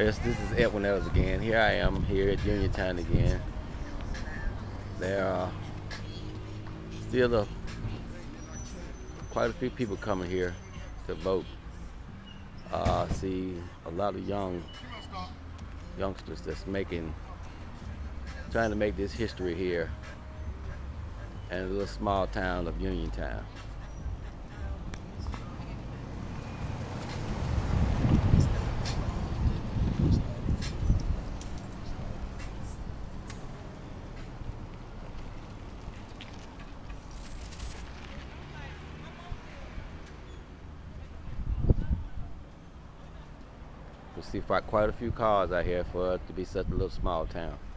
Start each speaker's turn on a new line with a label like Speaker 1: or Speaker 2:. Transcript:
Speaker 1: This is Edwin Ellis again. Here I am here at Uniontown again. There are still a, quite a few people coming here to vote. Uh, I see a lot of young youngsters that's making, trying to make this history here in a little small town of Uniontown. We see quite a few cars out here for it to be such a little small town.